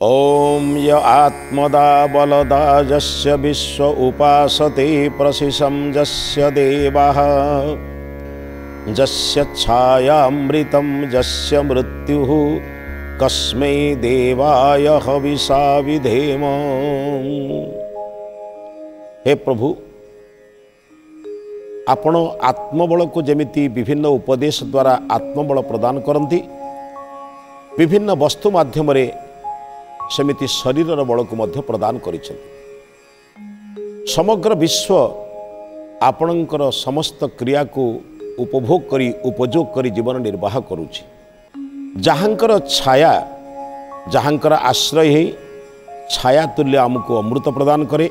ॐ य आत्मदा बलदा यस्य विश्व उपासते प्रशिशं यस्य देवः यस्य छायामृतं यस्य मृत्युः कस्मै देवाय हविषा विधेम हे प्रभु ଆପଣ ଆତ୍ମବଳକୁ ଯେମିତି ବିଭିନ୍ନ ଉପଦେଶ ଦ୍ୱାରା ଆତ୍ମବଳ ପ୍ରଦାନ କରନ୍ତି ବିଭିନ୍ନ ବସ୍ତୁ ମାଧ୍ୟମରେ ସେମିତି ଶରୀରର ବଳକୁ ମଧ୍ୟ ପ୍ରଦାନ କରିଛନ୍ତି। ସମଗ୍ର ବିଶ୍ୱ ଆପଣଙ୍କର ସମସ୍ତ କ୍ରିୟାକୁ ଉପଭୋଗ କରି ଉପଯୋଗ କରି ଜୀବନ ନିର୍ବାହ କରୁଛି। ଯାହାଙ୍କର ଛାୟା ଯାହାଙ୍କର ଆଶ୍ରୟ ହେଇ ଛାୟା ତୁଲ୍ୟ ଆମକୁ ଅମୃତ ପ୍ରଦାନ କରେ।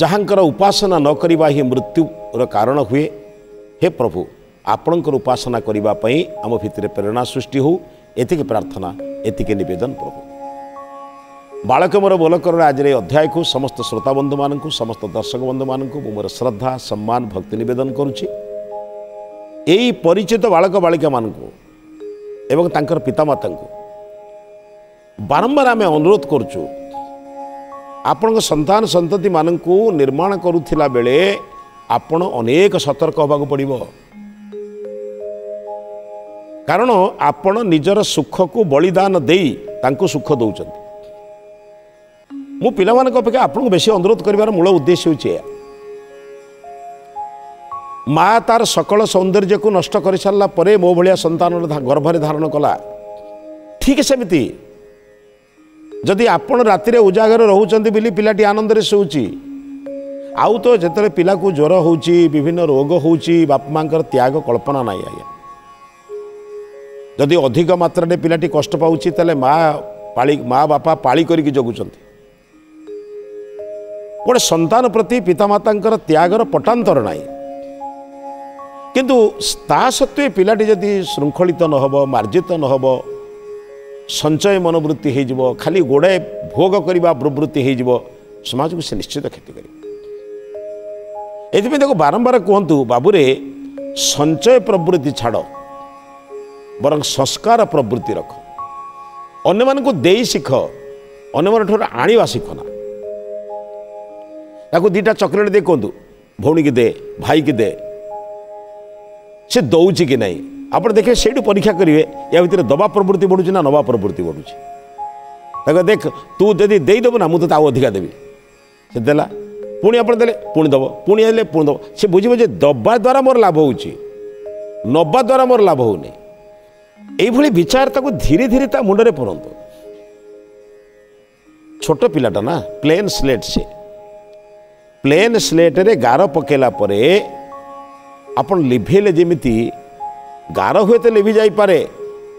ଯାହାଙ୍କର ଉପାସନା ନ କରିବା ହିଁ ମୃତ୍ୟୁର କାରଣ ହୁଏ। ହେ ପ୍ରଭୁ ଆପଣଙ୍କର ଉପାସନା କରିବା ପାଇଁ ଆମ ଭିତରେ ପ୍ରେରଣା ସୃଷ୍ଟି ହେଉ। ଏତିକି ପ୍ରାର୍ଥନା ଏତିକି ନିବେଦନ ପ୍ରଭୁ। ବାଳକ ମୋର ବୋଲକରଣ ଆଜିର ଏ ଅଧ୍ୟାୟକୁ ସମସ୍ତ ଶ୍ରୋତାବନ୍ଧୁମାନଙ୍କୁ ସମସ୍ତ ଦର୍ଶକ ବନ୍ଧୁମାନଙ୍କୁ ମୁଁ ମୋର ଶ୍ରଦ୍ଧା ସମ୍ମାନ ଭକ୍ତି ନିବେଦନ କରୁଛି। ଏଇ ପରିଚିତ ବାଳକ ବାଳିକାମାନଙ୍କୁ ଏବଂ ତାଙ୍କର ପିତାମାତାଙ୍କୁ ବାରମ୍ବାର ଆମେ ଅନୁରୋଧ କରୁଛୁ ଆପଣଙ୍କ ସନ୍ତାନ ସନ୍ତତିମାନଙ୍କୁ ନିର୍ମାଣ କରୁଥିଲା ବେଳେ ଆପଣ ଅନେକ ସତର୍କ ହେବାକୁ ପଡ଼ିବ। କାରଣ ଆପଣ ନିଜର ସୁଖକୁ ବଳିଦାନ ଦେଇ ତାଙ୍କୁ ସୁଖ ଦେଉଛନ୍ତି। ମୁଁ ପିଲାମାନଙ୍କ ଅପେକ୍ଷା ଆପଣଙ୍କୁ ବେଶୀ ଅନୁରୋଧ କରିବାର ମୂଳ ଉଦ୍ଦେଶ୍ୟ ହେଉଛି ଏହା ମା ତାର ସକଳ ସୌନ୍ଦର୍ଯ୍ୟକୁ ନଷ୍ଟ କରିସାରିଲା ପରେ ମୋ ଭଳିଆ ସନ୍ତାନର ଗର୍ଭରେ ଧାରଣ କଲା। ଠିକ୍ ସେମିତି। ଯଦି ଆପଣ ରାତିରେ ଉଜାଗର ରହୁଛନ୍ତି ବୋଲି ପିଲାଟି ଆନନ୍ଦରେ ଶୋଉଛି ଆଉ ତ ଯେତେବେଳେ ପିଲାକୁ ଜ୍ୱର ହେଉଛି ବିଭିନ୍ନ ରୋଗ ହେଉଛି ବାପା ମାଙ୍କର ତ୍ୟାଗ କଳ୍ପନା ନାହିଁ ଆଜ୍ଞା। ଯଦି ଅଧିକ ମାତ୍ରାରେ ପିଲାଟି କଷ୍ଟ ପାଉଛି ତାହେଲେ ମା ପାଳି ମା ବାପା ପାଳି କରିକି ଜଗୁଛନ୍ତି। ଗୋଟେ ସନ୍ତାନ ପ୍ରତି ପିତାମାତାଙ୍କର ତ୍ୟାଗର ପଟାନ୍ତର ନାହିଁ। କିନ୍ତୁ ତା ସତ୍ତ୍ୱେ ପିଲାଟି ଯଦି ଶୃଙ୍ଖଳିତ ନ ହେବ ମାର୍ଜିତ ନ ହେବ ସଞ୍ଚୟ ମନୋବୃତ୍ତି ହେଇଯିବ ଖାଲି ଗୋଡ଼ାଏ ଭୋଗ କରିବା ପ୍ରବୃତ୍ତି ହେଇଯିବ ସମାଜକୁ ସେ ନିଶ୍ଚିତ କ୍ଷତି କରିବ। ଏଥିପାଇଁ ତାକୁ ବାରମ୍ବାର କୁହନ୍ତୁ ବାବୁରେ ସଞ୍ଚୟ ପ୍ରବୃତ୍ତି ଛାଡ଼। ବରଂ ସଂସ୍କାର ପ୍ରବୃତ୍ତି ରଖ ଅନ୍ୟମାନଙ୍କୁ ଦେଇ ଶିଖ ଅନ୍ୟମାନଙ୍କଠାରୁ ଆଣିବା ଶିଖ ନା ତାକୁ ଦୁଇଟା ଚକୋଲେଟ୍ ଦେଇ କୁହନ୍ତୁ ଭଉଣୀକି ଦେ ଭାଇକି ଦେ ସେ ଦେଉଛି କି ନାହିଁ ଆପଣ ଦେଖିବେ ସେଇଠୁ ପରୀକ୍ଷା କରିବେ ୟା ଭିତରେ ଦବା ପ୍ରବୃତ୍ତି ବଢ଼ୁଛି ନା ନବା ପ୍ରବୃତ୍ତି ବଢ଼ୁଛି ତାକୁ ଦେଖ ତୁ ଯଦି ଦେଇଦେବୁ ନା ମୁଁ ତୋତେ ଆଉ ଅଧିକା ଦେବି ସେ ଦେଲା ପୁଣି ଆପଣ ଦେଲେ ପୁଣି ଦେବ ପୁଣି ହେଲେ ପୁଣି ଦେବ ସେ ବୁଝିବ ଯେ ଦେବା ଦ୍ୱାରା ମୋର ଲାଭ ହେଉଛି ନେବା ଦ୍ୱାରା ମୋର ଲାଭ ହେଉନି এইভাবে বিচার তাকে ধীরে ধীরে তা মুন্ডরে পড়ন্তু ছোট পিলাটা না প্লেন স্লেট সে প্লেন স্লেটরে গার পকাইলা পরে ଆପଣ ଲିଭେଇଲେ ଯେମିତି ଗାର ହୁଏତ ଲିଭି ଯାଇପାରେ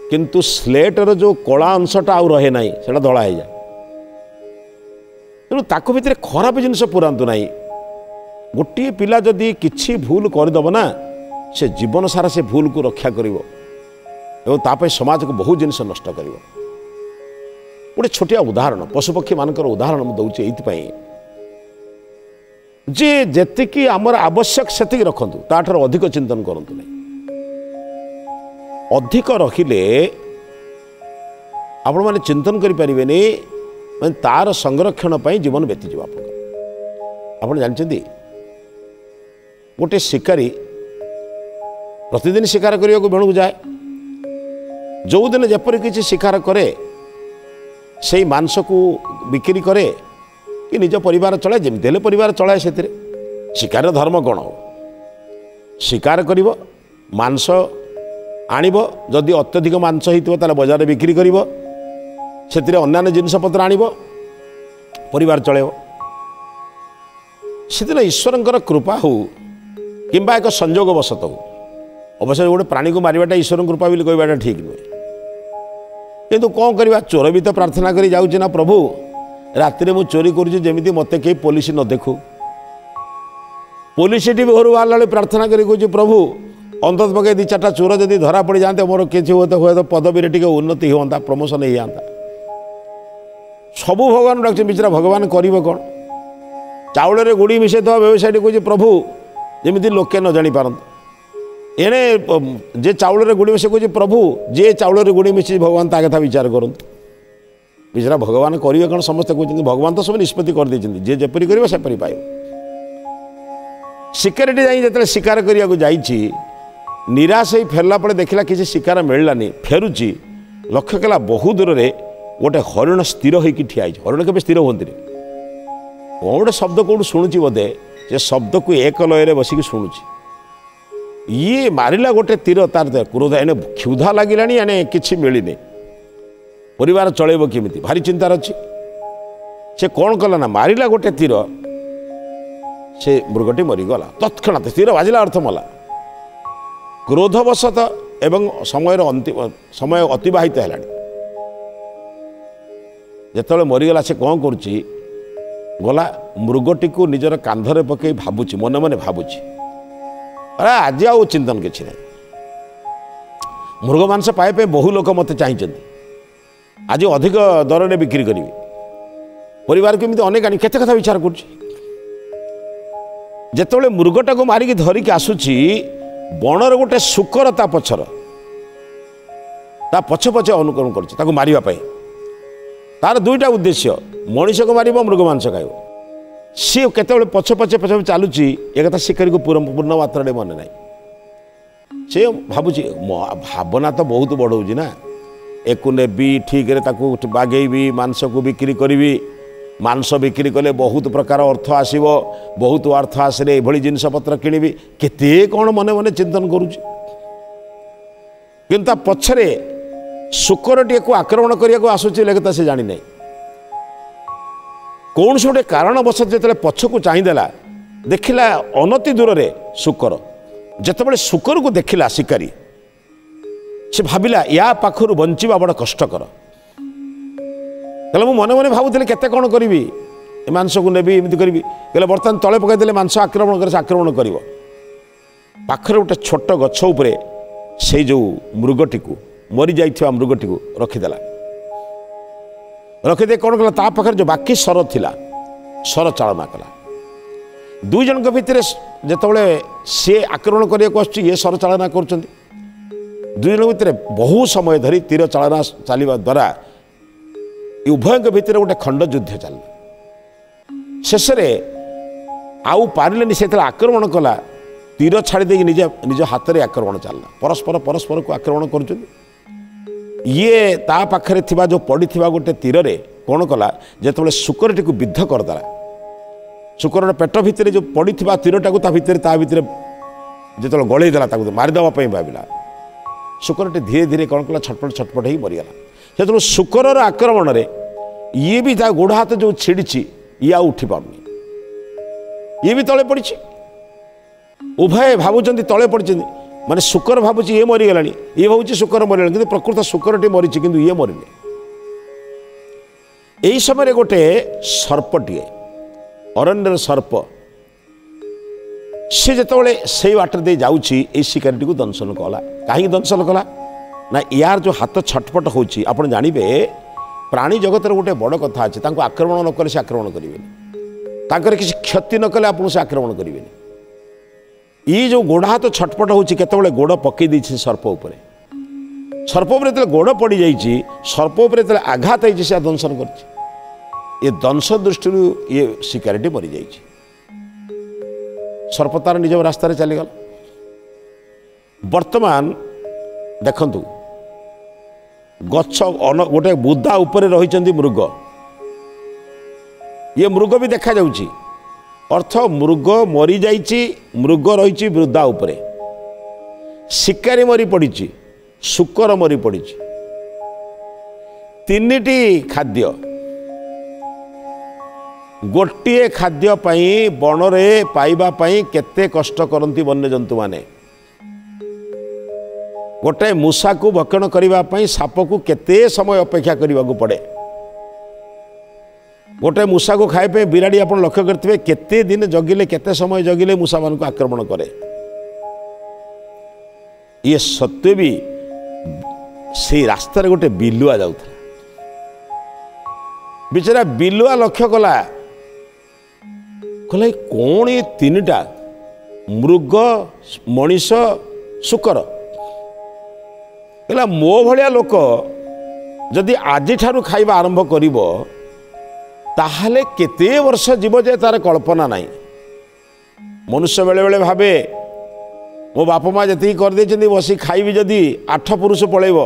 କିନ୍ତୁ ସ୍ଲେଟର ଯେଉଁ କଳା ଅଂଶଟା ଆଉ ରହେ ନାହିଁ ସେଇଟା ଧଳା ହେଇଯାଏ ତେଣୁ ତାକୁ ଭିତରେ ଖରାପ ଜିନିଷ ପୁରାନ୍ତୁ ନାହିଁ ଗୋଟିଏ ପିଲା ଯଦି କିଛି ଭୁଲ କରିଦେବ ନା ସେ ଜୀବନ ସାରା ସେ ଭୁଲକୁ ରକ୍ଷା କରିବ ଏବଂ ତା ପାଇଁ ସମାଜକୁ ବହୁ ଜିନିଷ ନଷ୍ଟ କରିବ। ଗୋଟେ ଛୋଟିଆ ଉଦାହରଣ ପଶୁପକ୍ଷୀମାନଙ୍କର ଉଦାହରଣ ମୁଁ ଦେଉଛି ଏଇଥିପାଇଁ। ଯେ ଯେତିକି ଆମର ଆବଶ୍ୟକ ସେତିକି ରଖନ୍ତୁ ତାଠାରୁ ଅଧିକ ଚିନ୍ତନ କରନ୍ତୁ ନାହିଁ। ଅଧିକ ରଖିଲେ ଆପଣମାନେ ଚିନ୍ତନ କରିପାରିବେନି ମାନେ ତାର ସଂରକ୍ଷଣ ପାଇଁ ଜୀବନ ବ୍ୟତିଯିବ ଆପଣଙ୍କର। ଆପଣ ଜାଣିଛନ୍ତି? ଗୋଟେ ଶିକାରୀ ପ୍ରତିଦିନ ଶିକାର କରିବାକୁ ବେଣୁକୁ ଯାଏ। ଯେଉଁଦିନ ଯେପରି କିଛି ଶିକାର କରେ ସେଇ ମାଂସକୁ ବିକ୍ରି କରେ କି ନିଜ ପରିବାର ଚଳାଏ ଯେମିତି ହେଲେ ପରିବାର ଚଳାଏ ସେଥିରେ। ଶିକାରର ଧର୍ମ କ'ଣ ହେବ ଶିକାର କରିବ ମାଂସ ଆଣିବ ଯଦି ଅତ୍ୟଧିକ ମାଂସ ହେଇଥିବ ତାହେଲେ ବଜାରରେ ବିକ୍ରି କରିବ ସେଥିରେ ଅନ୍ୟାନ୍ୟ ଜିନିଷପତ୍ର ଆଣିବ ପରିବାର ଚଳାଇବ। ସେଦିନ ଈଶ୍ୱରଙ୍କର କୃପା ହେଉ କିମ୍ବା ଏକ ସଂଯୋଗବଶତଃ ହେଉ ଅବଶ୍ୟ ଗୋଟେ ପ୍ରାଣୀକୁ ମାରିବାଟା ଈଶ୍ୱରଙ୍କ କୃପା ବୋଲି କହିବାଟା ଠିକ୍ ନୁହେଁ। କିନ୍ତୁ କ'ଣ କରିବା ଚୋର ବି ତ ପ୍ରାର୍ଥନା କରି ଯାଉଛି ନା ପ୍ରଭୁ ରାତିରେ ମୁଁ ଚୋରି କରୁଛି ଯେମିତି ମୋତେ କେହି ପୋଲିସ ନ ଦେଖୁ ପୋଲିସଟି ବି ଘରୁ ବାହାରିଲା ବେଳେ ପ୍ରାର୍ଥନା କରି କହୁଛି ପ୍ରଭୁ ଅନ୍ତତ ପକାଇ ଦୁଇ ଚାରିଟା ଚୋର ଯଦି ଧରା ପଡ଼ିଯାଆନ୍ତେ ମୋର କିଛି ହୁଏତ ହୁଏତ ପଦବୀରେ ଟିକେ ଉନ୍ନତି ହୁଅନ୍ତା ପ୍ରମୋସନ୍ ହେଇଯାଆନ୍ତା ସବୁ ଭଗବାନ ଡାକୁଛି ବିଚରା ଭଗବାନ କରିବ କ'ଣ ଚାଉଳରେ ଗୁଡ଼ି ମିଶାଇଥିବା ବ୍ୟବସାୟୀଟି କହୁଛି ପ୍ରଭୁ ଯେମିତି ଲୋକେ ନ ଜାଣିପାରନ୍ତି ଏଣେ ଯେ ଚାଉଳରେ ଗୁଡ଼ି ମିଶାଇ କହୁଛି ପ୍ରଭୁ ଯିଏ ଚାଉଳରେ ଗୁଡ଼ି ମିଶିଛି ଭଗବାନ ତା କଥା ବିଚାର କରନ୍ତୁ ବିଚରା ଭଗବାନ କରିବେ କ'ଣ ସମସ୍ତେ କହୁଛନ୍ତି ଭଗବାନ ତ ସବୁ ନିଷ୍ପତ୍ତି କରିଦେଇଛନ୍ତି ଯିଏ ଯେପରି କରିବ ସେପରି ପାଇବ ଶିକାରୀଟି ଯାଇ ଯେତେବେଳେ ଶିକାର କରିବାକୁ ଯାଇଛି ନିରାଶ ହେଇ ଫେରିଲା ପରେ ଦେଖିଲା କିଛି ଶିକାର ମିଳିଲାନି ଫେରୁଛି ଲକ୍ଷ୍ୟ କଲା ବହୁ ଦୂରରେ ଗୋଟେ ହରିଣ ସ୍ଥିର ହେଇକି ଠିଆ ହେଇଛି ହରିଣ କେବେ ସ୍ଥିର ହୁଅନ୍ତିନି କ'ଣ ଗୋଟେ ଶବ୍ଦ କେଉଁଠୁ ଶୁଣୁଛି ବୋଧେ ସେ ଶବ୍ଦକୁ ଏକ ଲୟରେ ବସିକି ଶୁଣୁଛି ଇଏ ମାରିଲା ଗୋଟେ ତୀର ତାର କ୍ରୋଧ ଏଣେ କ୍ଷୁଧା ଲାଗିଲାଣି ଏଣେ କିଛି ମିଳିନି ପରିବାର ଚଳେଇବ କେମିତି ଭାରି ଚିନ୍ତାର ଅଛି ସେ କ'ଣ କଲା ନା ମାରିଲା ଗୋଟେ ତୀର ସେ ମୃଗଟି ମରିଗଲା ତତ୍କ୍ଷଣାତ ତୀର ବାଜିଲା ଅର୍ଥ ମଲା କ୍ରୋଧବଶତଃ ଏବଂ ସମୟର ଅନ୍ତିମ ସମୟ ଅତିବାହିତ ହେଲାଣି ଯେତେବେଳେ ମରିଗଲା ସେ କ'ଣ କରୁଛି ଗଲା ମୃଗଟିକୁ ନିଜର କାନ୍ଧରେ ପକାଇ ଭାବୁଛି ମନେ ମନେ ଭାବୁଛି ଆରେ ଆଜି ଆଉ ଚିନ୍ତନ କିଛି ନାହିଁ। ମୃଗ ମାଂସ ପାଇବା ପାଇଁ ବହୁ ଲୋକ ମୋତେ ଚାହିଁଛନ୍ତି। ଆଜି ଅଧିକ ଦରରେ ବିକ୍ରି କରିବି। ପରିବାରକୁ ଏମିତି ଅନେକ ଆଣି କେତେ କଥା ବିଚାର କରୁଛି। ଯେତେବେଳେ ମୃଗଟାକୁ ମାରିକି ଧରିକି ଆସୁଛି ବଣର ଗୋଟେ ଶୁକର ତା ପଛର ତା ପଛେ ପଛେ ଅନୁକରଣ କରୁଛି ତାକୁ ମାରିବା ପାଇଁ। ତାର ଦୁଇଟା ଉଦ୍ଦେଶ୍ୟ ମଣିଷକୁ ମାରିବ ମୃଗ ମାଂସ ଖାଇବ। ସିଏ କେତେବେଳେ ପଛ ପଛେ ପଛେ ଚାଲୁଛି ଏ କଥା ଶିକାରୀକୁ ପୂର୍ଣ୍ଣ ମାତ୍ରାରେ ମନେ ନାହିଁ ସେ ଭାବୁଛି ଭାବନା ତ ବହୁତ ବଢ଼ଉଛି ନା ଏକୁ ନେବି ଠିକରେ ତାକୁ ବାଗେଇବି ମାଂସକୁ ବିକ୍ରି କରିବି ମାଂସ ବିକ୍ରି କଲେ ବହୁତ ପ୍ରକାର ଅର୍ଥ ଆସିବ ବହୁତ ଅର୍ଥ ଆସିଲେ ଏଭଳି ଜିନିଷପତ୍ର କିଣିବି କେତେ କ'ଣ ମନେ ମନେ ଚିନ୍ତନ କରୁଛି କିନ୍ତୁ ତା ପଛରେ ଶୁକରଟିଏକୁ ଆକ୍ରମଣ କରିବାକୁ ଆସୁଛି ହେଲେ କଥା ସେ ଜାଣିନାହିଁ କୌଣସି ଗୋଟେ କାରଣବଶତଃ ଯେତେବେଳେ ପଛକୁ ଚାହିଁଦେଲା ଦେଖିଲା ଅନତି ଦୂରରେ ଶୁକର। ଯେତେବେଳେ ଶୁକରକୁ ଦେଖିଲା ଶିକାରୀ ସେ ଭାବିଲା ୟା ପାଖରୁ ବଞ୍ଚିବା ବଡ଼ କଷ୍ଟକର। କହିଲେ ମୁଁ ମନେ ମନେ ଭାବୁଥିଲି କେତେ କ'ଣ କରିବି? ଏ ମାଂସକୁ ନେବି ଏମିତି କରିବି। କହିଲେ ବର୍ତ୍ତମାନ ତଳେ ପକାଇଦେଲେ ମାଂସ ଆକ୍ରମଣ করে ସେ ଆକ୍ରମଣ କରିବ। ପାଖରେ ଗୋଟେ ଛୋଟ ଗଛ ଉପରେ ସେଇ ଯେଉଁ ମୃଗଟିକୁ ମରିଯାଇଥିବା ମୃଗଟିକୁ ରଖିଦେଲା। ରଖିଦେଇ କ'ଣ କଲା? ତା ପାଖରେ ଯେଉଁ ବାକି ସର ଥିଲା ସର ଚାଳନା କଲା। ଦୁଇ ଜଣଙ୍କ ଭିତରେ ଯେତେବେଳେ ସିଏ ଆକ୍ରମଣ କରିବାକୁ ଆସୁଛି ଇଏ ସର ଚାଳନା କରୁଛନ୍ତି। ଦୁଇ ଜଣଙ୍କ ଭିତରେ ବହୁ ସମୟ ଧରି ତୀର ଚାଳନା ଚାଲିବା ଦ୍ୱାରା ଉଭୟଙ୍କ ଭିତରେ ଗୋଟେ ଖଣ୍ଡ ଯୁଦ୍ଧ ଚାଲିଲା। ଶେଷରେ ଆଉ ପାରିଲେନି ସେ ଯେତେବେଳେ ଆକ୍ରମଣ କଲା ତୀର ଛାଡ଼ି ଦେଇକି ନିଜ ନିଜ ହାତରେ ଆକ୍ରମଣ ଚାଲିଲା। ପରସ୍ପର ପରସ୍ପରକୁ ଆକ୍ରମଣ କରୁଛନ୍ତି। ଇଏ ତା ପାଖରେ ଥିବା ଯେଉଁ ପଡ଼ିଥିବା ଗୋଟେ ତୀରରେ କ'ଣ କଲା? ଯେତେବେଳେ ଶୁକରଟିକୁ ବିଦ୍ଧ କରିଦେଲା ଶୁକରର ପେଟ ଭିତରେ ଯେଉଁ ପଡ଼ିଥିବା ତୀରଟାକୁ ତା ଭିତରେ ତା ଭିତରେ ଯେତେବେଳେ ଗଳେଇ ଦେଲା ତାକୁ ମାରିଦେବା ପାଇଁ ଭାବିଲା। ଶୁକରଟି ଧୀରେ ଧୀରେ କ'ଣ କଲା? ଛଟପଟ ଛଟପଟ ହେଇ ମରିଗଲା। ସେତେବେଳେ ଶୁକରର ଆକ୍ରମଣରେ ଇଏ ବି ତା ଗୋଡ଼ ହାତ ଯେଉଁ ଛିଡ଼ିଛି ଇଏ ଆଉ ଉଠି ପାରୁନି। ଇଏ ବି ତଳେ ପଡ଼ିଛି। ଉଭୟ ଭାବୁଛନ୍ତି ତଳେ ପଡ଼ିଛନ୍ତି। ମାନେ ଶୁକର ଭାବୁଛି ଇଏ ମରିଗଲାଣି। ଇଏ ଭାବୁଛି ଶୁକର ମରିଗଲାଣି। କିନ୍ତୁ ପ୍ରକୃତ ଶୁକରଟି ମରିଛି କିନ୍ତୁ ଇଏ ମରିନି। ଏହି ସମୟରେ ଗୋଟେ ସର୍ପଟିଏ ଅରଣ୍ୟର ସର୍ପ ସେ ଯେତେବେଳେ ସେଇ ବାଟରେ ଦେଇ ଯାଉଛି ଏଇ ଶିକାରୀଟିକୁ ଦଂଶନ କଲା। କାହିଁକି ଦଂଶନ କଲା? ନା ୟାର ଯେଉଁ ହାତ ଛଟପଟ ହେଉଛି ଆପଣ ଜାଣିବେ ପ୍ରାଣୀ ଜଗତର ଗୋଟେ ବଡ଼ କଥା ଅଛି ତାଙ୍କୁ ଆକ୍ରମଣ ନ କଲେ ସେ ଆକ୍ରମଣ କରିବେନି। ତାଙ୍କର କିଛି କ୍ଷତି ନ କଲେ ଆପଣଙ୍କୁ ସେ ଆକ୍ରମଣ କରିବେନି। ଇଏ ଯେଉଁ ଗୋଡ଼ ହାତ ଛଟପଟ ହେଉଛି କେତେବେଳେ ଗୋଡ଼ ପକାଇ ଦେଇଛି ସର୍ପ ଉପରେ ସର୍ପ ଉପରେ ଯେତେବେଳେ ଗୋଡ଼ ପଡ଼ିଯାଇଛି ସର୍ପ ଉପରେ ଯେତେବେଳେ ଆଘାତ ହେଇଛି ସେ ଦଂଶନ କରିଛି ଏ ଦଂଶ ଦୃଷ୍ଟିରୁ ଇଏ ଶିକାରୀଟି ମରିଯାଇଛି ସର୍ପ ତାର ନିଜ ରାସ୍ତାରେ ଚାଲିଗଲା ବର୍ତ୍ତମାନ ଦେଖନ୍ତୁ ଗଛ ଅନ ଗୋଟେ ବୁଦା ଉପରେ ରହିଛନ୍ତି ମୃଗ ଇଏ ମୃଗ ବି ଦେଖାଯାଉଛି ଅର୍ଥ ମୃଗ ମରିଯାଇଛି ମୃଗ ରହିଛି ବୃଦ୍ଧା ଉପରେ ଶିକାରୀ ମରି ପଡ଼ିଛି ଶୁକର ମରି ପଡ଼ିଛି ତିନିଟି ଖାଦ୍ୟ ଗୋଟିଏ ଖାଦ୍ୟ ପାଇଁ ବଣରେ ପାଇବା ପାଇଁ କେତେ କଷ୍ଟ କରନ୍ତି ବନ୍ୟଜନ୍ତୁମାନେ। ଗୋଟାଏ ମୂଷାକୁ ଭକ୍ଷଣ କରିବା ପାଇଁ ସାପକୁ କେତେ ସମୟ ଅପେକ୍ଷା କରିବାକୁ ପଡ଼େ? ଗୋଟାଏ ମୂଷାକୁ ଖାଇବା ପାଇଁ ବିରାଡ଼ି ଆପଣ ଲକ୍ଷ୍ୟ କରିଥିବେ କେତେ ଦିନ ଜଗିଲେ କେତେ ସମୟ ଜଗିଲେ ମୂଷାମାନଙ୍କୁ ଆକ୍ରମଣ କରେ। ଇଏ ସତ୍ତ୍ୱେ ବି ସେଇ ରାସ୍ତାରେ ଗୋଟେ ବିଲୁଆ ଯାଉଥିଲା। ବିଚରା ବିଲୁଆ ଲକ୍ଷ୍ୟ କଲା କହିଲା କ'ଣ ଏ ତିନିଟା? ମୃଗ ମଣିଷ ଶୁକର? କହିଲା ମୋ ଭଳିଆ ଲୋକ ଯଦି ଆଜିଠାରୁ ଖାଇବା ଆରମ୍ଭ କରିବ ତାହେଲେ କେତେ ବର୍ଷ ଯିବ ଯେ ତାର କଳ୍ପନା ନାହିଁ? ମନୁଷ୍ୟ ବେଳେବେଳେ ଭାବେ ମୋ ବାପା ମା ଯେତିକି କରିଦେଇଛନ୍ତି ବସି ଖାଇବି ଯଦି ଆଠ ପୁରୁଷ ପଳେଇବ।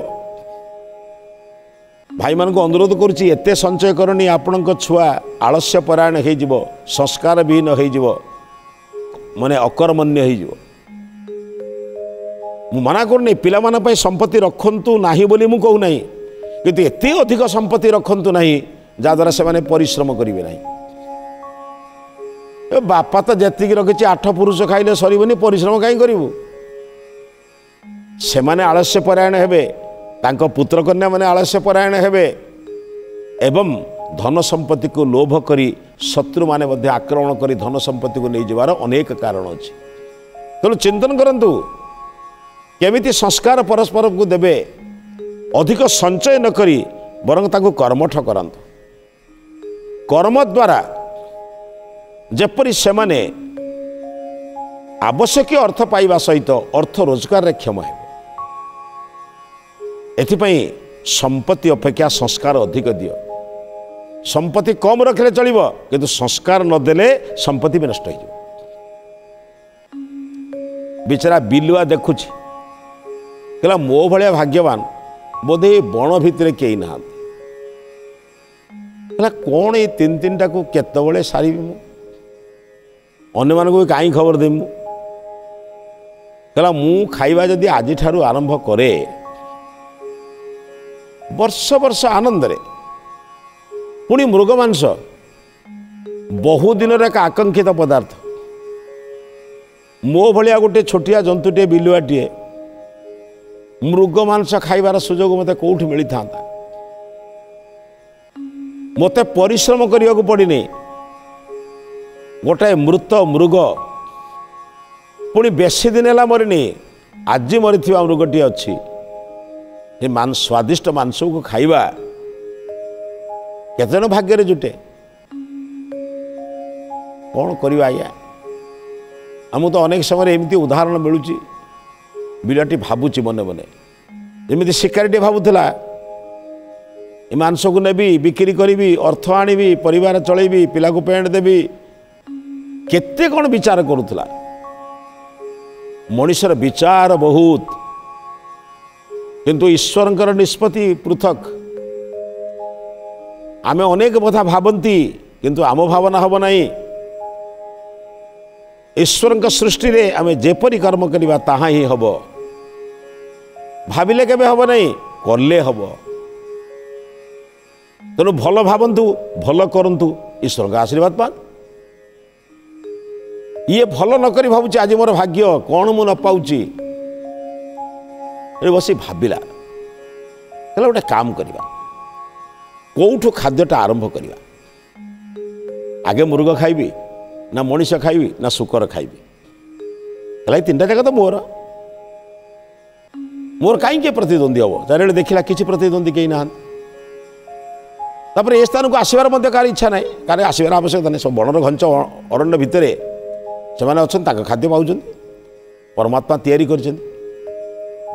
ଭାଇମାନଙ୍କୁ ଅନୁରୋଧ କରୁଛି ଏତେ ସଞ୍ଚୟ କରନି ଆପଣଙ୍କ ଛୁଆ ଆଳସ୍ୟ ପରାୟଣ ହେଇଯିବ ସଂସ୍କାର ବିହୀନ ହେଇଯିବ ମାନେ ଅକର୍ମଣ୍ୟ ହେଇଯିବ। ମୁଁ ମନା କରୁନି ପିଲାମାନଙ୍କ ପାଇଁ ସମ୍ପତ୍ତି ରଖନ୍ତୁ ନାହିଁ ବୋଲି ମୁଁ କହୁନାହିଁ କିନ୍ତୁ ଏତେ ଅଧିକ ସମ୍ପତ୍ତି ରଖନ୍ତୁ ନାହିଁ ଯାହାଦ୍ୱାରା ସେମାନେ ପରିଶ୍ରମ କରିବେ ନାହିଁ। ଏ ବାପା ତ ଯେତିକି ରଖିଛି ଆଠ ପୁରୁଷ ଖାଇଲେ ସରିବନି ପରିଶ୍ରମ କାହିଁ କରିବୁ? ସେମାନେ ଆଳସ୍ୟ ପରାୟଣ ହେବେ ତାଙ୍କ ପୁତ୍ରକନ୍ୟାମାନେ ଆଳସ୍ୟ ପରାୟଣ ହେବେ ଏବଂ ଧନ ସମ୍ପତ୍ତିକୁ ଲୋଭ କରି ଶତ୍ରୁମାନେ ମଧ୍ୟ ଆକ୍ରମଣ କରି ଧନ ସମ୍ପତ୍ତିକୁ ନେଇଯିବାର ଅନେକ କାରଣ ଅଛି। ତେଣୁ ଚିନ୍ତନ କରନ୍ତୁ କେମିତି ସଂସ୍କାର ପରସ୍ପରକୁ ଦେବେ ଅଧିକ ସଞ୍ଚୟ ନ କରି ବରଂ ତାକୁ କର୍ମଠ କରନ୍ତୁ। କର୍ମ ଦ୍ୱାରା ଯେପରି ସେମାନେ ଆବଶ୍ୟକୀୟ ଅର୍ଥ ପାଇବା ସହିତ ଅର୍ଥ ରୋଜଗାରରେ କ୍ଷମ ହେବେ ଏଥିପାଇଁ ସମ୍ପତ୍ତି ଅପେକ୍ଷା ସଂସ୍କାର ଅଧିକ ଦିଅ। ସମ୍ପତ୍ତି କମ୍ ରଖିଲେ ଚଳିବ କିନ୍ତୁ ସଂସ୍କାର ନଦେଲେ ସମ୍ପତ୍ତି ବି ନଷ୍ଟ ହେଇଯିବ। ବିଚରା ବିଲୁଆ ଦେଖୁଛି କହିଲା ମୋ ଭଳିଆ ଭାଗ୍ୟବାନ ବୋଧେ ଏ ବଣ ଭିତରେ କେହି ନାହାନ୍ତି। କହିଲା କ'ଣ ଏଇ ତିନି ତିନିଟାକୁ କେତେବେଳେ ସାରିବି ମୁଁ? ଅନ୍ୟମାନଙ୍କୁ ବି କାହିଁ ଖବର ଦେବି ମୁଁ? କହିଲା ମୁଁ ଖାଇବା ଯଦି ଆଜିଠାରୁ ଆରମ୍ଭ କରେ ବର୍ଷ ବର୍ଷ ଆନନ୍ଦରେ ପୁଣି ମୃଗ ମାଂସ ବହୁଦିନର ଏକ ଆକାଂକ୍ଷିତ ପଦାର୍ଥ ମୋ ଭଳିଆ ଗୋଟେ ଛୋଟିଆ ଜନ୍ତୁଟିଏ ବିଲୁଆଟିଏ ମୃଗ ମାଂସ ଖାଇବାର ସୁଯୋଗ ମୋତେ କେଉଁଠି ମିଳିଥାନ୍ତା? ମୋତେ ପରିଶ୍ରମ କରିବାକୁ ପଡ଼ିନି। ଗୋଟାଏ ମୃତ ମୃଗ ପୁଣି ବେଶୀ ଦିନ ହେଲା ମରିନି ଆଜି ମରିଥିବା ମୃଗଟିଏ ଅଛି। ମାନ ସ୍ୱାଦିଷ୍ଟ ମାଂସକୁ ଖାଇବା କେତେଜଣ ଭାଗ୍ୟରେ ଜୁଟେ? କ'ଣ କରିବା ଆଜ୍ଞା? ଆମକୁ ତ ଅନେକ ସମୟରେ ଏମିତି ଉଦାହରଣ ମିଳୁଛି। ବିଲଟି ଭାବୁଛି ମନେ ମନେ। ଯେମିତି ଶିକାରୀଟିଏ ଭାବୁଥିଲା ଏ ମାଂସକୁ ନେବି ବିକ୍ରି କରିବି ଅର୍ଥ ଆଣିବି ପରିବାର ଚଳେଇବି ପିଲାକୁ ପ୍ୟାଣ୍ଟ ଦେବି। କେତେ କ'ଣ ବିଚାର କରୁଥିଲା? ମଣିଷର ବିଚାର ବହୁତ। କିନ୍ତୁ ଈଶ୍ୱରଙ୍କର ନିଷ୍ପତ୍ତି ପୃଥକ। ଆମେ ଅନେକ କଥା ଭାବନ୍ତି କିନ୍ତୁ ଆମ ଭାବନା ହେବ ନାହିଁ। ଈଶ୍ୱରଙ୍କ ସୃଷ୍ଟିରେ ଆମେ ଯେପରି କର୍ମ କରିବା ତାହା ହିଁ ହେବ। ଭାବିଲେ କେବେ ହେବ ନାହିଁ? କଲେ ହେବ। ତେଣୁ ଭଲ ଭାବନ୍ତୁ ଭଲ କରନ୍ତୁ ଈଶ୍ୱରଙ୍କ ଆଶୀର୍ବାଦ ପାଆନ୍ତୁ। ଇଏ ଭଲ ନକରି ଭାବୁଛି ଆଜି ମୋର ଭାଗ୍ୟ କ'ଣ ମୁଁ ନ ପାଉଛି। ଏ ବସି ଭାବିଲା ହେଲେ ଗୋଟେ କାମ କରିବା। କେଉଁଠୁ ଖାଦ୍ୟଟା ଆରମ୍ଭ କରିବା? ଆଗେ ମୃଗ ଖାଇବି ନା ମଣିଷ ଖାଇବି ନା ଶୁକର ଖାଇବି? ହେଲା ଏ ତିନିଟା ଯାକ ତ ମୋର। ମୋର କାହିଁକି ପ୍ରତିଦ୍ୱନ୍ଦ୍ୱୀ ହେବ? ଚାରିଆଡ଼େ ଦେଖିଲା କିଛି ପ୍ରତିଦ୍ୱନ୍ଦ୍ୱୀ କେହି ନାହାନ୍ତି। ତାପରେ ଏ ସ୍ଥାନକୁ ଆସିବାର ମଧ୍ୟ କାହାର ଇଚ୍ଛା ନାହିଁ କାହାର ଆସିବାର ଆବଶ୍ୟକତା ନାହିଁ ସବୁ ବଣର ଘଞ୍ଚ ଅରଣ୍ୟ ଭିତରେ ସେମାନେ ଅଛନ୍ତି ତାଙ୍କ ଖାଦ୍ୟ ପାଉଛନ୍ତି ପରମାତ୍ମା ତିଆରି କରିଛନ୍ତି।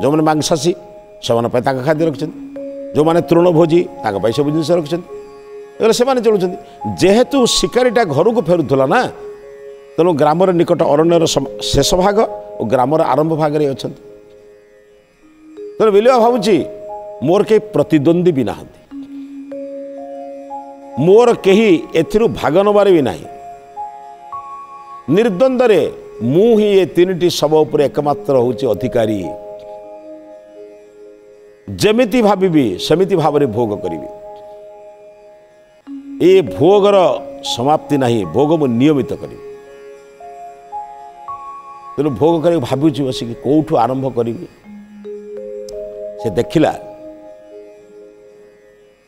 ଯେଉଁମାନେ ମାଂସାଶୀ ସେମାନଙ୍କ ପାଇଁ ତାଙ୍କ ଖାଦ୍ୟ ରଖିଛନ୍ତି। ଯେଉଁମାନେ ତୃଣଭୋଜୀ ତାଙ୍କ ପାଇଁ ସବୁ ଜିନିଷ ରଖିଛନ୍ତି। ଏଗୁଡ଼ା ସେମାନେ ଚଳୁଛନ୍ତି। ଯେହେତୁ ଶିକାରୀଟା ଘରକୁ ଫେରୁଥିଲା ନା ତେଣୁ ଗ୍ରାମର ନିକଟ ଅରଣ୍ୟର ଶେଷ ଭାଗ ଓ ଗ୍ରାମର ଆରମ୍ଭ ଭାଗରେ ଅଛନ୍ତି। ତେଣୁ ବିଲୁଆ ଭାବୁଛି ମୋର କେହି ପ୍ରତିଦ୍ୱନ୍ଦ୍ୱୀ ବି ନାହାନ୍ତି। ମୋର କେହି ଏଥିରୁ ଭାଗ ନେବାର ବି ନାହିଁ। ନିର୍ଦ୍ୱନ୍ଦ୍ୱରେ ମୁଁ ହିଁ ଏ ତିନିଟି ଶବ ଉପରେ ଏକମାତ୍ର ହେଉଛି ଅଧିକାରୀ। ଯେମିତି ଭାବିବି ସେମିତି ଭାବରେ ଭୋଗ କରିବି। ଏ ଭୋଗର ସମାପ୍ତି ନାହିଁ ଭୋଗ ମୁଁ ନିୟମିତ କରିବି। ତେଣୁ ଭୋଗ କରିବାକୁ ଭାବୁଛି ବସିକି କେଉଁଠୁ ଆରମ୍ଭ କରିବି? ସେ ଦେଖିଲା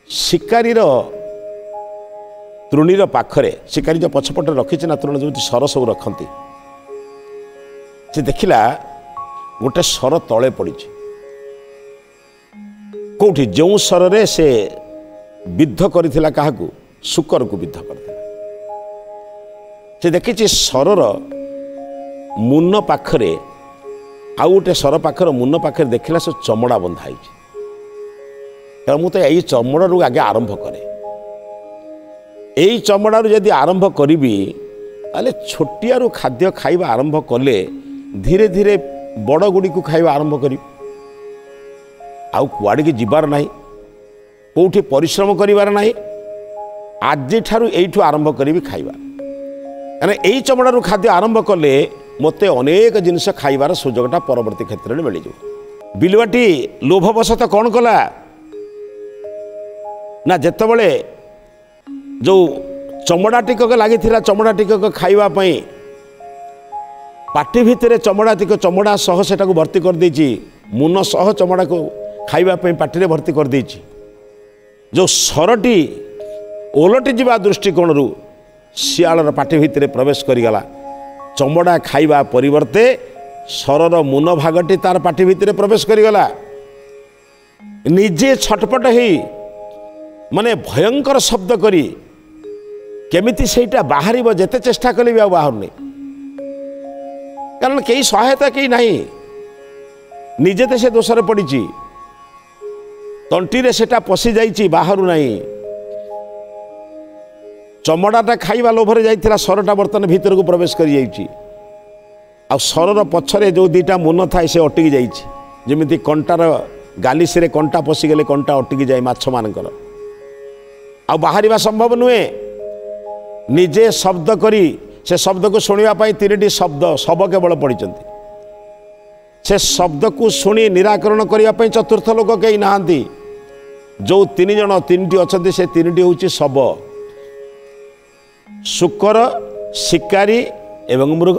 ଶିକାରୀର ତୃଣୀର ପାଖରେ ଶିକାରୀ ଯେଉଁ ପଛପଟେ ରଖିଛି ନା ତୃଣ ଯେମିତି ସର ସବୁ ରଖନ୍ତି। ସେ ଦେଖିଲା ଗୋଟେ ସର ତଳେ ପଡ଼ିଛି। କେଉଁଠି? ଯେଉଁ ସରରେ ସେ ବିଦ୍ଧ କରିଥିଲା କାହାକୁ? ଶୁକରକୁ ବିଦ୍ଧ କରିଥିଲା। ସେ ଦେଖିଛି ସରର ମୁନ ପାଖରେ ଆଉ ଗୋଟେ ସର ପାଖର ମୁନ ପାଖରେ ଦେଖିଲା ସେ ଚମଡ଼ା ବନ୍ଧା ହେଇଛି। କାରଣ ମୁଁ ତ ଏଇ ଚମଡ଼ାରୁ ଆଗେ ଆରମ୍ଭ କରେ। ଏଇ ଚମଡ଼ାରୁ ଯଦି ଆରମ୍ଭ କରିବି ତାହେଲେ ଛୋଟିଆରୁ ଖାଦ୍ୟ ଖାଇବା ଆରମ୍ଭ କଲେ ଧୀରେ ଧୀରେ ବଡ଼ ଗୁଡ଼ିକୁ ଖାଇବା ଆରମ୍ଭ କରିବି। ଆଉ କୁଆଡ଼ିକି ଯିବାର ନାହିଁ କେଉଁଠି ପରିଶ୍ରମ କରିବାର ନାହିଁ ଆଜିଠାରୁ ଏଇଠୁ ଆରମ୍ଭ କରିବି ଖାଇବା। କାରଣ ଏଇ ଚମଡ଼ାରୁ ଖାଦ୍ୟ ଆରମ୍ଭ କଲେ ମୋତେ ଅନେକ ଜିନିଷ ଖାଇବାର ସୁଯୋଗଟା ପରବର୍ତ୍ତୀ କ୍ଷେତ୍ରରେ ମିଳିଯିବ। ବିଲୁଆଟି ଲୋଭବଶତଃ କ'ଣ କଲା? ନା ଯେତେବେଳେ ଯେଉଁ ଚମଡ଼ା ଟିକକ ଲାଗିଥିଲା ଚମଡ଼ା ଟିକକ ଖାଇବା ପାଇଁ ପାଟି ଭିତରେ ଚମଡ଼ା ଟିକ ଚମଡ଼ା ସହ ସେଟାକୁ ଭର୍ତ୍ତି କରିଦେଇଛି ମୁନ ସହ ଚମଡ଼ାକୁ ଖାଇବା ପାଇଁ ପାଟିରେ ଭର୍ତ୍ତି କରିଦେଇଛି। ଯେଉଁ ସରଟି ଓଲଟି ଯିବା ଦୃଷ୍ଟିକୋଣରୁ ଶିଆଳର ପାଟି ଭିତରେ ପ୍ରବେଶ କରିଗଲା। ଚମଡ଼ା ଖାଇବା ପରିବର୍ତ୍ତେ ସରର ମୁନ ଭାଗଟି ତାର ପାଟି ଭିତରେ ପ୍ରବେଶ କରିଗଲା। ନିଜେ ଛଟପଟ ହେଇ ମାନେ ଭୟଙ୍କର ଶବ୍ଦ କରି କେମିତି ସେଇଟା ବାହାରିବ ଯେତେ ଚେଷ୍ଟା କଲେ ବି ଆଉ ବାହାରୁନି କାରଣ କେହି ସହାୟତା କେହି ନାହିଁ ନିଜେ ତ ସେ ଦୋଷରେ ପଡ଼ିଛି ତଣ୍ଟିରେ ସେଟା ପଶି ଯାଇଛି ବାହାରୁ ନାହିଁ ଚମଡ଼ାଟା ଖାଇବା ଲୋଭରେ ଯାଇଥିଲା ସରଟା ବର୍ତ୍ତମାନ ଭିତରକୁ ପ୍ରବେଶ କରିଯାଇଛି ଆଉ ସରର ପଛରେ ଯେଉଁ ଦୁଇଟା ମୁନ ଥାଏ ସେ ଅଟିକି ଯାଇଛି। ଯେମିତି କଣ୍ଟାର ଗାଲିସିରେ କଣ୍ଟା ପଶିଗଲେ କଣ୍ଟା ଅଟିକି ଯାଏ ମାଛମାନଙ୍କର। ଆଉ ବାହାରିବା ସମ୍ଭବ ନୁହେଁ। ନିଜେ ଶବ୍ଦ କରି ସେ ଶବ୍ଦକୁ ଶୁଣିବା ପାଇଁ ତିନିଟି ଶବ୍ଦ ଶବ କେବଳ ପଡ଼ିଛନ୍ତି ସେ ଶବ୍ଦକୁ ଶୁଣି ନିରାକରଣ କରିବା ପାଇଁ ଚତୁର୍ଥ ଲୋକ କେହି ନାହାନ୍ତି ଯେଉଁ ତିନି ଜଣ ତିନିଟି ଅଛନ୍ତି ସେ ତିନିଟି ହେଉଛି ଶବ। ଶୁକର ଶିକାରୀ ଏବଂ ମୃଗ।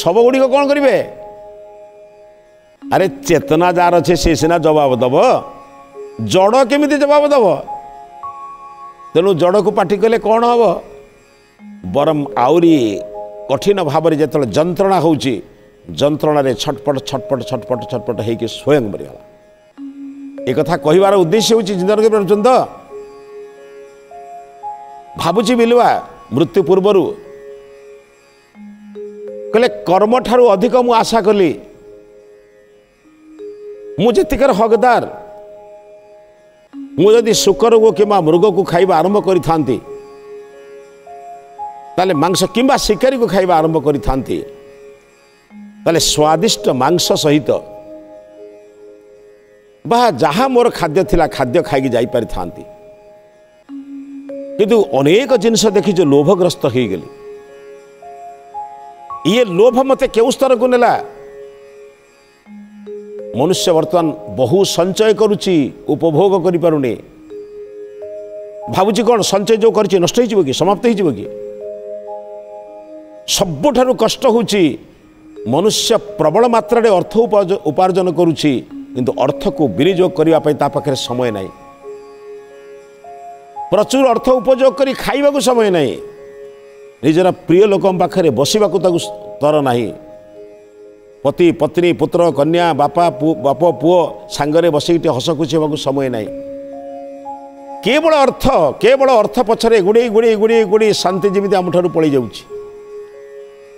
ଶବ ଗୁଡ଼ିକ କ'ଣ କରିବେ? ଆରେ ଚେତନା ଯାହାର ଅଛି ସେ ସିନା ଜବାବ ଦେବ। ଜଡ଼ କେମିତି ଜବାବ ଦେବ? ତେଣୁ ଜଡ଼କୁ ପାଟି କଲେ କ'ଣ ହେବ? ବରଂ ଆହୁରି କଠିନ ଭାବରେ ଯେତେବେଳେ ଯନ୍ତ୍ରଣା ହେଉଛି ଯନ୍ତ୍ରଣାରେ ଛଟପଟ ଛଟପଟ ଛଟପଟ ଛଟପଟ ହେଇକି ସ୍ୱୟଂ ମରିଗଲା। ଏ କଥା କହିବାର ଉଦ୍ଦେଶ୍ୟ ହେଉଛି କରିପାରୁଛନ୍ତି ତ? ଭାବୁଛି ବିଲୁଆ ମୃତ୍ୟୁ ପୂର୍ବରୁ। କହିଲେ କର୍ମଠାରୁ ଅଧିକ ମୁଁ ଆଶା କଲି। ମୁଁ ଯେତିକର ହକଦାର ମୁଁ ଯଦି ଶୁକରକୁ କିମ୍ବା ମୃଗକୁ ଖାଇବା ଆରମ୍ଭ କରିଥାନ୍ତି। ତାହେଲେ ମାଂସ କିମ୍ବା ଶିକାରୀକୁ ଖାଇବା ଆରମ୍ଭ କରିଥାନ୍ତି। ତାହେଲେ ସ୍ୱାଦିଷ୍ଟ ମାଂସ ସହିତ ବା ଯାହା ମୋର ଖାଦ୍ୟ ଥିଲା ଖାଦ୍ୟ ଖାଇକି ଯାଇପାରିଥାନ୍ତି। କିନ୍ତୁ ଅନେକ ଜିନିଷ ଦେଖି ଯେଉଁ ଲୋଭଗ୍ରସ୍ତ ହେଇଗଲି। ଇଏ ଲୋଭ ମୋତେ କେଉଁ ସ୍ତରକୁ ନେଲା? ମନୁଷ୍ୟ ବର୍ତ୍ତମାନ ବହୁ ସଞ୍ଚୟ କରୁଛି ଉପଭୋଗ କରିପାରୁନି। ଭାବୁଛି କ'ଣ ସଞ୍ଚୟ ଯେଉଁ କରିଛି ନଷ୍ଟ ହେଇଯିବ କି ସମାପ୍ତ ହେଇଯିବ କି? ସବୁଠାରୁ କଷ୍ଟ ହେଉଛି ମନୁଷ୍ୟ ପ୍ରବଳ ମାତ୍ରାରେ ଅର୍ଥ ଉପାର୍ଜନ କରୁଛି କିନ୍ତୁ ଅର୍ଥକୁ ବିନିଯୋଗ କରିବା ପାଇଁ ତା ପାଖରେ ସମୟ ନାହିଁ। ପ୍ରଚୁର ଅର୍ଥ ଉପଯୋଗ କରି ଖାଇବାକୁ ସମୟ ନାହିଁ। ନିଜର ପ୍ରିୟ ଲୋକଙ୍କ ପାଖରେ ବସିବାକୁ ତାକୁ ସ୍ତର ନାହିଁ। ପତି ପତ୍ନୀ ପୁତ୍ର କନ୍ୟା ବାପା ବାପ ପୁଅ ସାଙ୍ଗରେ ବସିକି ଟିକେ ହସ ଖୁସି ହେବାକୁ ସମୟ ନାହିଁ। କେବଳ ଅର୍ଥ କେବଳ ଅର୍ଥ ପଛରେ ଗୁଡ଼େଇ ଗୁଡ଼େଇ ଗୁଡ଼େଇ ଗୁଡ଼େଇ ଶାନ୍ତି ଯେମିତି ଆମଠାରୁ ପଳେଇ ଯାଉଛି।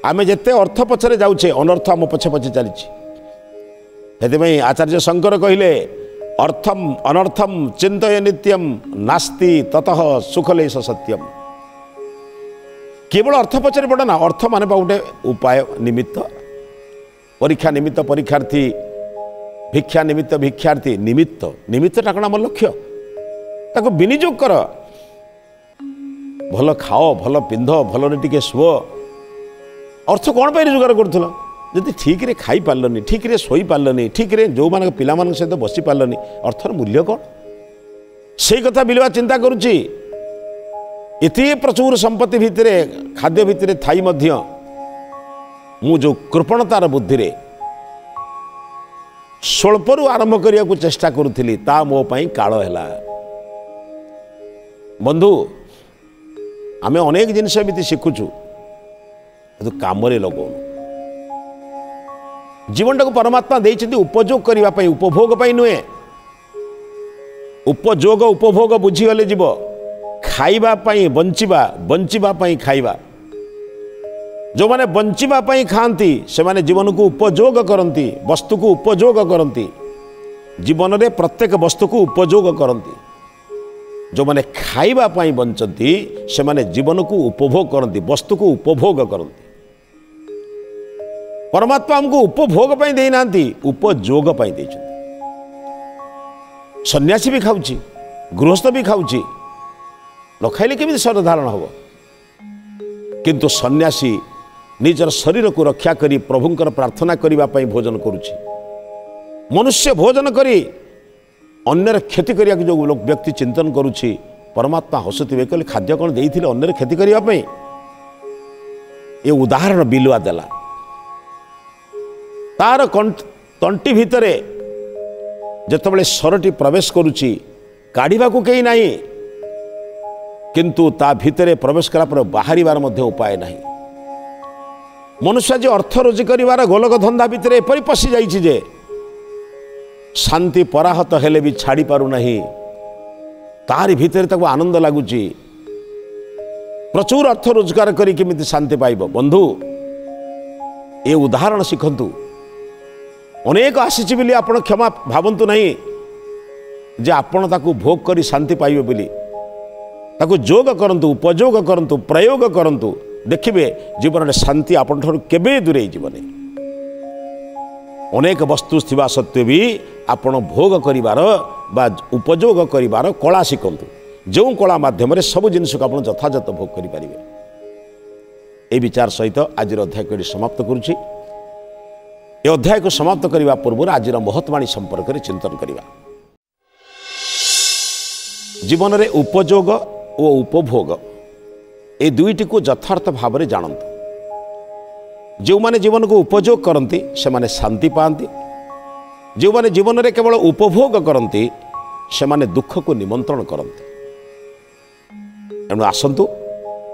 ଆମେ ଯେତେ ଅର୍ଥ ପଛରେ ଯାଉଛେ ଅନର୍ଥ ଆମ ପଛେ ପଛେ ଚାଲିଛି। ସେଥିପାଇଁ ଆଚାର୍ଯ୍ୟ ଶଙ୍କର କହିଲେ ଅର୍ଥମ ଅନର୍ଥମ ଚିନ୍ତୟ ନିତ୍ୟମ ନାସ୍ତି ତତଃ ସୁଖଲେଶ ସତ୍ୟମ। କେବଳ ଅର୍ଥ ପଛରେ ପଡ଼ ନା ଅର୍ଥ ମାନେ ବା ଗୋଟେ ଉପାୟ ନିମିତ୍ତ। ପରୀକ୍ଷା ନିମିତ୍ତ ପରୀକ୍ଷାର୍ଥୀ ଭିକ୍ଷା ନିମିତ୍ତ ଭିକ୍ଷାର୍ଥୀ ନିମିତ୍ତ ନିମିତ୍ତଟା କ'ଣ ଆମ ଲକ୍ଷ୍ୟ? ତାକୁ ବିନିଯୋଗ କର। ଭଲ ଖାଅ ଭଲ ପିନ୍ଧ ଭଲରେ ଟିକେ ଶୁଅ। ଅର୍ଥ କ'ଣ ପାଇଁ ରୋଜଗାର କରୁଥିଲ? ଯଦି ଠିକ୍ରେ ଖାଇପାରିଲନି ଠିକ୍ରେ ଶୋଇପାରିଲନି ଠିକ୍ରେ ଯେଉଁମାନଙ୍କ ପିଲାମାନଙ୍କ ସହିତ ବସିପାରିଲନି ଅର୍ଥର ମୂଲ୍ୟ କ'ଣ? ସେଇ କଥା ବିଲୁଆ ଚିନ୍ତା କରୁଛି। ଏତେ ପ୍ରଚୁର ସମ୍ପତ୍ତି ଭିତରେ ଖାଦ୍ୟ ଭିତରେ ଥାଇ ମଧ୍ୟ ମୁଁ ଯେଉଁ କୃପଣତାର ବୁଦ୍ଧିରେ ସ୍ୱଳ୍ପରୁ ଆରମ୍ଭ କରିବାକୁ ଚେଷ୍ଟା କରୁଥିଲି ତା ମୋ ପାଇଁ କାଳ ହେଲା। ବନ୍ଧୁ ଆମେ ଅନେକ ଜିନିଷ ଏମିତି ଶିଖୁଛୁ କିନ୍ତୁ କାମରେ ଲଗାଉନୁ। ଜୀବନଟାକୁ ପରମାତ୍ମା ଦେଇଛନ୍ତି ଉପଯୋଗ କରିବା ପାଇଁ ଉପଭୋଗ ପାଇଁ ନୁହେଁ। ଉପଯୋଗ ଉପଭୋଗ ବୁଝିଗଲେ ଯିବ। ଖାଇବା ପାଇଁ ବଞ୍ଚିବା ବଞ୍ଚିବା ପାଇଁ ଖାଇବା। ଯେଉଁମାନେ ବଞ୍ଚିବା ପାଇଁ ଖାଆନ୍ତି ସେମାନେ ଜୀବନକୁ ଉପଯୋଗ କରନ୍ତି ବସ୍ତୁକୁ ଉପଯୋଗ କରନ୍ତି ଜୀବନରେ ପ୍ରତ୍ୟେକ ବସ୍ତୁକୁ ଉପଯୋଗ କରନ୍ତି ଯେଉଁମାନେ ଖାଇବା ପାଇଁ ବଞ୍ଚନ୍ତି ସେମାନେ ଜୀବନକୁ ଉପଭୋଗ କରନ୍ତି ବସ୍ତୁକୁ ଉପଭୋଗ କରନ୍ତି ପରମାତ୍ମା ଆମକୁ ଉପଭୋଗ ପାଇଁ ଦେଇନାହାନ୍ତି ଉପଯୋଗ ପାଇଁ ଦେଇଛନ୍ତି ସନ୍ନ୍ୟାସୀ ବି ଖାଉଛି ଗୃହସ୍ଥ ବି ଖାଉଛି ନ ଖାଇଲେ କେମିତି ଶରୀର ଧାରଣ ହେବ କିନ୍ତୁ ସନ୍ନ୍ୟାସୀ ନିଜର ଶରୀରକୁ ରକ୍ଷା କରି ପ୍ରଭୁଙ୍କର ପ୍ରାର୍ଥନା କରିବା ପାଇଁ ଭୋଜନ କରୁଛି। ମନୁଷ୍ୟ ଭୋଜନ କରି ଅନ୍ୟର କ୍ଷତି କରିବାକୁ ଯେଉଁ ଲୋକ ବ୍ୟକ୍ତି ଚିନ୍ତନ କରୁଛି ପରମାତ୍ମା ହସୁଥିବେ କହିଲେ ଖାଦ୍ୟ କ'ଣ ଦେଇଥିଲେ ଅନ୍ୟର କ୍ଷତି କରିବା ପାଇଁ? ଏ ଉଦାହରଣ ବିଲୁଆ ଦେଲା। ତାର କଣ୍ଠ- ତଣ୍ଟି ଭିତରେ ଯେତେବେଳେ ସ୍ୱରଟି ପ୍ରବେଶ କରୁଛି କାଢ଼ିବାକୁ କେହି ନାହିଁ କିନ୍ତୁ ତା ଭିତରେ ପ୍ରବେଶ କଲା ପରେ ବାହାରିବାର ମଧ୍ୟ ଉପାୟ ନାହିଁ। ମନୁଷ୍ୟ ଆଜି ଅର୍ଥ ରୋଜି କରିବାର ଗୋଲକ ଧନ୍ଦା ଭିତରେ ଏପରି ପଶି ଯାଇଛି ଯେ ଶାନ୍ତି ପରାହତ ହେଲେ ବି ଛାଡ଼ି ପାରୁନାହିଁ। ତାରି ଭିତରେ ତାକୁ ଆନନ୍ଦ ଲାଗୁଛି। ପ୍ରଚୁର ଅର୍ଥ ରୋଜଗାର କରି କେମିତି ଶାନ୍ତି ପାଇବ? ବନ୍ଧୁ ଏ ଉଦାହରଣ ଶିଖନ୍ତୁ। ଅନେକ ଆସିଛି ବୋଲି ଆପଣ କ୍ଷମା ଭାବନ୍ତୁ ନାହିଁ ଯେ ଆପଣ ତାକୁ ଭୋଗ କରି ଶାନ୍ତି ପାଇବେ ବୋଲି। ତାକୁ ଯୋଗ କରନ୍ତୁ ଉପଯୋଗ କରନ୍ତୁ ପ୍ରୟୋଗ କରନ୍ତୁ। ଦେଖିବେ ଜୀବନରେ ଶାନ୍ତି ଆପଣଙ୍କଠାରୁ କେବେ ଦୂରେଇ ଯିବନି। ଅନେକ ବସ୍ତୁ ଥିବା ସତ୍ତ୍ୱେ ବି ଆପଣ ଭୋଗ କରିବାର ବା ଉପଯୋଗ କରିବାର କଳା ଶିଖନ୍ତୁ। ଯେଉଁ କଳା ମାଧ୍ୟମରେ ସବୁ ଜିନିଷକୁ ଆପଣ ଯଥାଯଥ ଭୋଗ କରିପାରିବେ। ଏହି ବିଚାର ସହିତ ଆଜିର ଅଧ୍ୟାୟକୁ ସମାପ୍ତ କରୁଛି। ଏ ଅଧ୍ୟାୟକୁ ସମାପ୍ତ କରିବା ପୂର୍ବରୁ ଆଜିର ମହତ୍ମାଣୀ ସମ୍ପର୍କରେ ଚିନ୍ତନ କରିବା। ଜୀବନରେ ଉପଯୋଗ ଓ ଉପଭୋଗ ଏ ଦୁଇଟିକୁ ଯଥାର୍ଥ ଭାବରେ ଜାଣନ୍ତୁ। ଯେଉଁମାନେ ଜୀବନକୁ ଉପଯୋଗ କରନ୍ତି ସେମାନେ ଶାନ୍ତି ପାଆନ୍ତି। ଯେଉଁମାନେ ଜୀବନରେ କେବଳ ଉପଭୋଗ କରନ୍ତି ସେମାନେ ଦୁଃଖକୁ ନିମନ୍ତ୍ରଣ କରନ୍ତି। ଏଣୁ ଆସନ୍ତୁ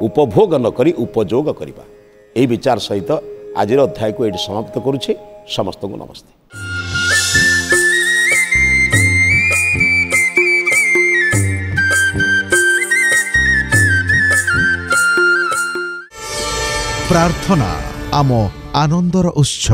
ଉପଭୋଗ ନକରି ଉପଯୋଗ କରିବା। ଏହି ବିଚାର ସହିତ ଆଜିର ଅଧ୍ୟାୟକୁ ଏଇଠି ସମାପ୍ତ କରୁଛି। ସମସ୍ତଙ୍କୁ ନମସ୍ତେ। ପ୍ରାର୍ଥନା ଆମ ଆନନ୍ଦର ଉତ୍ସ